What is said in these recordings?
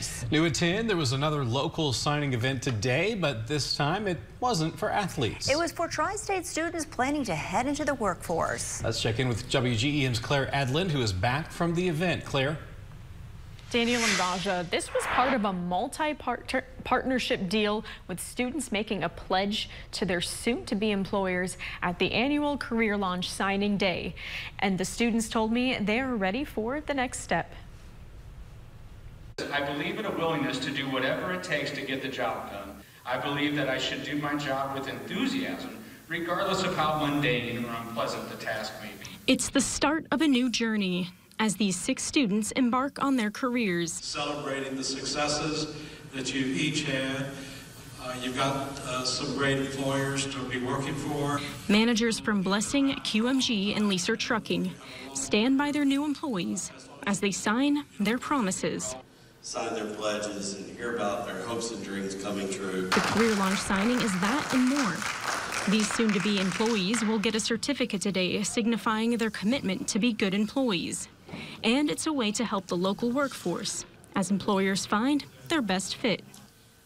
workforce. New at 10, there was another local signing event today, but this time it wasn't for athletes. It was for tri-state students planning to head into the workforce. Let's check in with WGEM's Claire Edlund, who is back from the event. Claire? Daniel and Raja, this was part of a multi-partnership deal with students making a pledge to their soon-to-be employers at the annual Career Launch Signing Day. And the students told me they are ready for the next step. I believe in a willingness to do whatever it takes to get the job done. I believe that I should do my job with enthusiasm, regardless of how mundane or unpleasant the task may be. It's the start of a new journey as these six students embark on their careers. Celebrating the successes that you each had. Uh, you've got uh, some great employers to be working for. Managers from Blessing, QMG, and Leaser Trucking stand by their new employees as they sign their promises. Sign their pledges and hear about their hopes and dreams coming true. The career launch signing is that and more. These soon to be employees will get a certificate today signifying their commitment to be good employees. And it's a way to help the local workforce as employers find their best fit.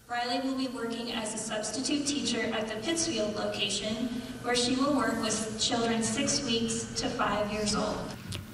Riley will be working as a substitute teacher at the Pittsfield location, where she will work with children six weeks to five years old.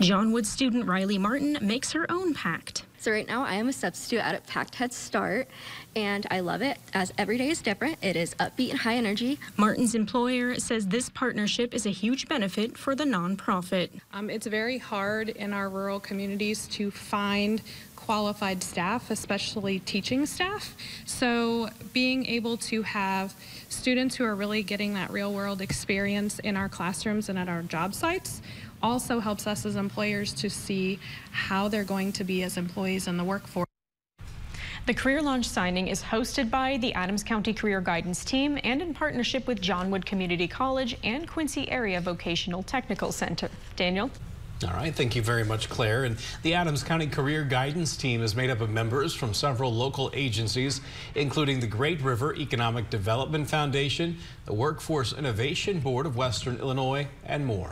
John Wood student Riley Martin makes her own pact. So right now I am a substitute at PACT Head Start and I love it as every day is different. It is upbeat and high energy. Martin's employer says this partnership is a huge benefit for the nonprofit. Um, it's very hard in our rural communities to find qualified staff, especially teaching staff. So being able to have students who are really getting that real world experience in our classrooms and at our job sites also helps us as employers to see how they're going to be as employees in the workforce. The Career Launch signing is hosted by the Adams County Career Guidance Team and in partnership with John Wood Community College and Quincy Area Vocational Technical Center. Daniel? All right, thank you very much, Claire. And the Adams County Career Guidance Team is made up of members from several local agencies, including the Great River Economic Development Foundation, the Workforce Innovation Board of Western Illinois, and more.